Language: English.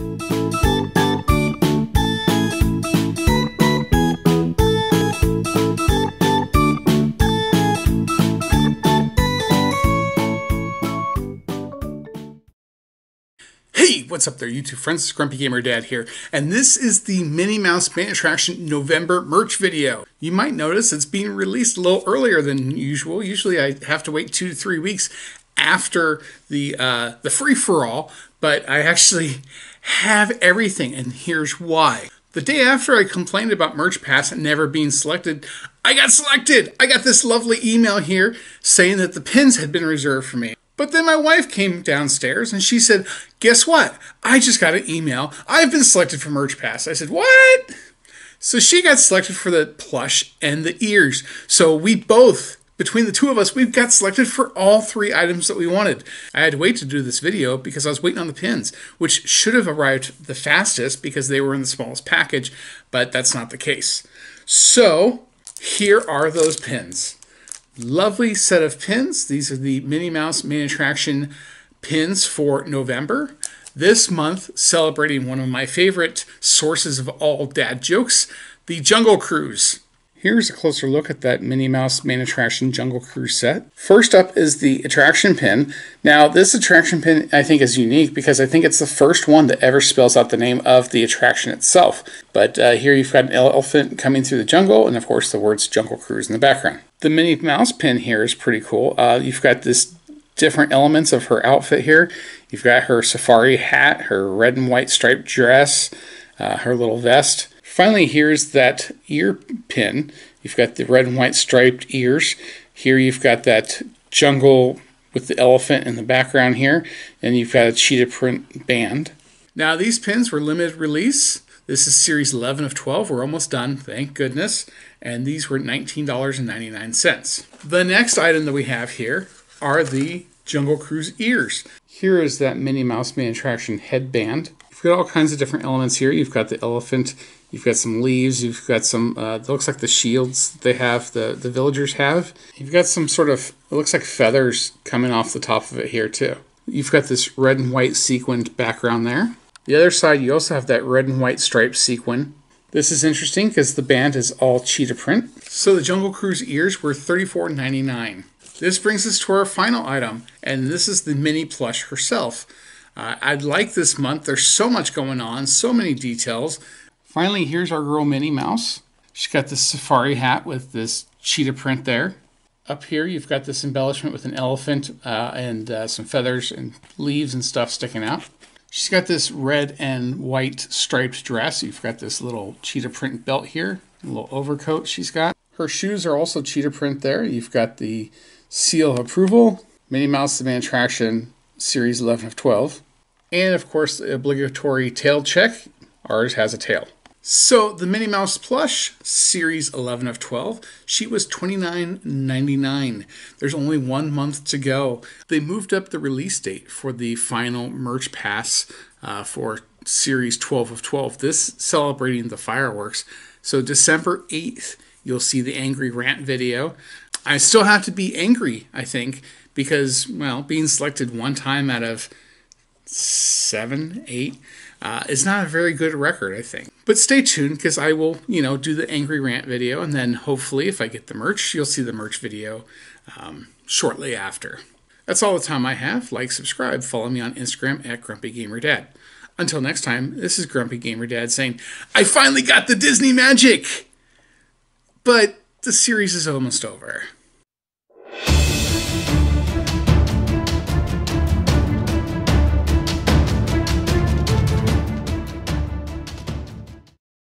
Hey, what's up there, YouTube friends? It's Grumpy Gamer Dad here, and this is the Minnie Mouse Main Attraction November merch video. You might notice it's being released a little earlier than usual. Usually, I have to wait two to three weeks after the uh, the free for all, but I actually have everything, and here's why. The day after I complained about Merch Pass never being selected, I got selected. I got this lovely email here saying that the pins had been reserved for me. But then my wife came downstairs and she said, Guess what? I just got an email. I've been selected for Merch Pass. I said, What? So she got selected for the plush and the ears. So we both, between the two of us, we've got selected for all three items that we wanted. I had to wait to do this video because I was waiting on the pins, which should have arrived the fastest because they were in the smallest package, but that's not the case. So here are those pins lovely set of pins. These are the Minnie Mouse Main Attraction pins for November. This month, celebrating one of my favorite sources of all dad jokes, the Jungle Cruise. Here's a closer look at that Minnie Mouse Main Attraction Jungle Cruise set. First up is the attraction pin. Now, this attraction pin I think is unique because I think it's the first one that ever spells out the name of the attraction itself. But uh, here you've got an elephant coming through the jungle, and of course the words Jungle Cruise in the background. The Minnie Mouse pin here is pretty cool. Uh, you've got this different elements of her outfit here. You've got her safari hat, her red and white striped dress, uh, her little vest. Finally, here's that ear pin. You've got the red and white striped ears. Here you've got that jungle with the elephant in the background here. And you've got a cheetah print band. Now, these pins were limited release. This is series 11 of 12. We're almost done, thank goodness. And these were $19.99. The next item that we have here are the Jungle Cruise ears. Here is that Minnie Mouse Main Attraction headband. You've got all kinds of different elements here. You've got the elephant, you've got some leaves, you've got some, uh, it looks like the shields they have, the, the villagers have. You've got some sort of, it looks like feathers coming off the top of it here too. You've got this red and white sequined background there. The other side, you also have that red and white striped sequin. This is interesting because the band is all cheetah print. So the Jungle Cruise ears were $34.99. This brings us to our final item, and this is the Minnie plush herself. Uh, I'd like this month. There's so much going on, so many details. Finally, here's our girl Minnie Mouse. She's got this safari hat with this cheetah print there. Up here, you've got this embellishment with an elephant uh, and uh, some feathers and leaves and stuff sticking out. She's got this red and white striped dress. You've got this little cheetah print belt here, a little overcoat she's got. Her shoes are also cheetah print there. You've got the seal of approval, Minnie Mouse The Main Attraction, Series 11 of 12. And of course, the obligatory tail check. Ours has a tail. So the Minnie Mouse plush, series 11 of 12, she was $29.99. There's only one month to go. They moved up the release date for the final merch pass uh, for series 12 of 12, this celebrating the fireworks. So December 8th, you'll see the Angry Rant video. I still have to be angry, I think, because, well, being selected one time out of seven, eight, uh, is not a very good record, I think. But stay tuned because I will, you know, do the angry rant video, and then hopefully, if I get the merch, you'll see the merch video um, shortly after. That's all the time I have. Like, subscribe, follow me on Instagram at Grumpy Gamer Dad. Until next time, this is Grumpy Gamer Dad saying, I finally got the Disney magic! But the series is almost over.